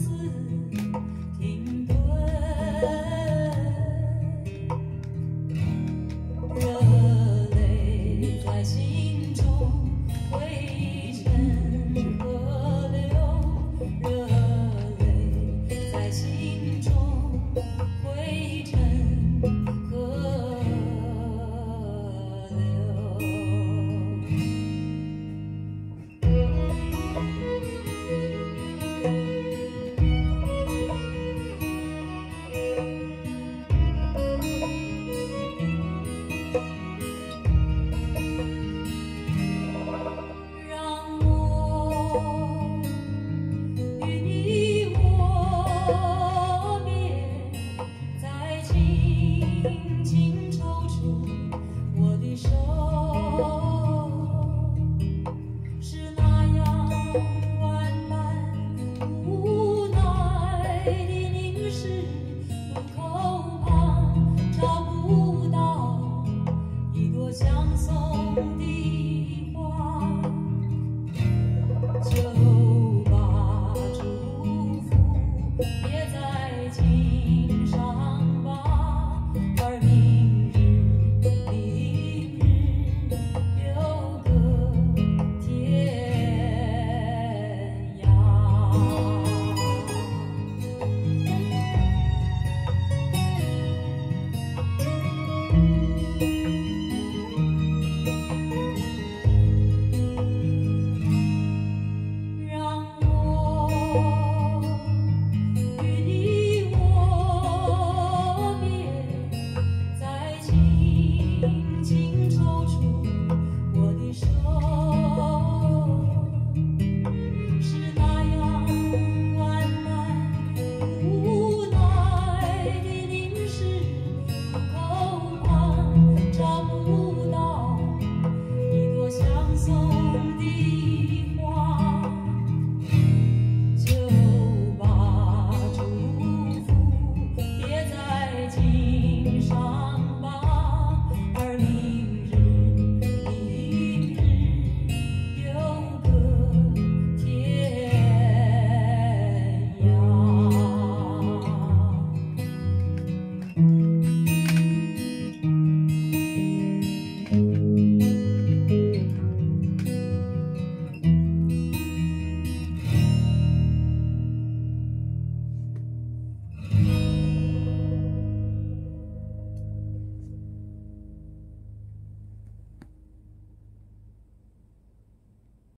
自紧紧抽出我的手